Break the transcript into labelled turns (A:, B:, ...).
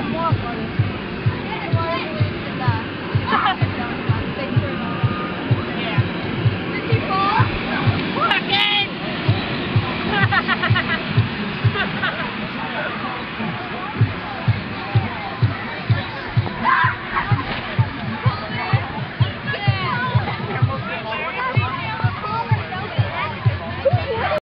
A: uma moto,